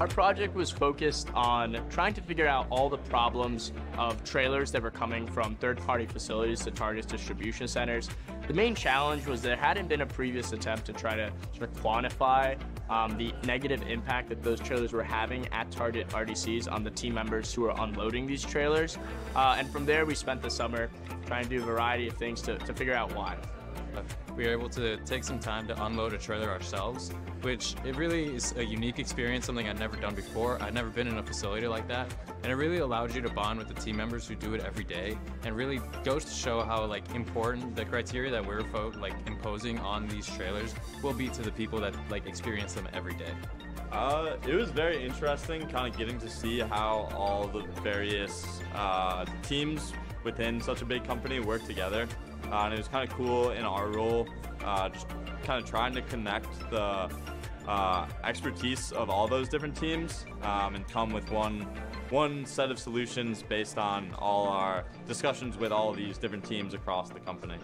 Our project was focused on trying to figure out all the problems of trailers that were coming from third-party facilities to Target's distribution centers. The main challenge was there hadn't been a previous attempt to try to sort of quantify um, the negative impact that those trailers were having at Target RDCs on the team members who were unloading these trailers. Uh, and from there, we spent the summer trying to do a variety of things to, to figure out why we were able to take some time to unload a trailer ourselves, which it really is a unique experience, something I'd never done before. I'd never been in a facility like that, and it really allowed you to bond with the team members who do it every day, and really goes to show how like important the criteria that we're like imposing on these trailers will be to the people that like experience them every day. Uh, it was very interesting, kind of getting to see how all the various uh, teams within such a big company work together. Uh, and it was kind of cool in our role, uh, just kind of trying to connect the uh, expertise of all those different teams um, and come with one one set of solutions based on all our discussions with all these different teams across the company.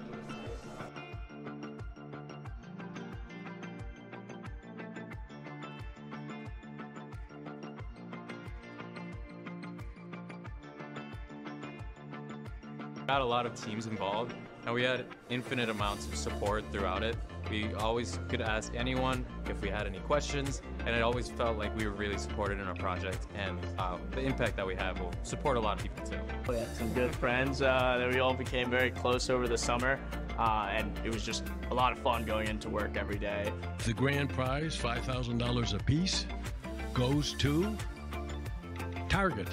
Got a lot of teams involved, and we had infinite amounts of support throughout it. We always could ask anyone if we had any questions, and it always felt like we were really supported in our project, and uh, the impact that we have will support a lot of people too. We had some good friends uh, that we all became very close over the summer, uh, and it was just a lot of fun going into work every day. The grand prize, $5,000 apiece, goes to Target.